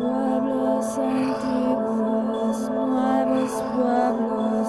pueblos antiguos, nuevos pueblos.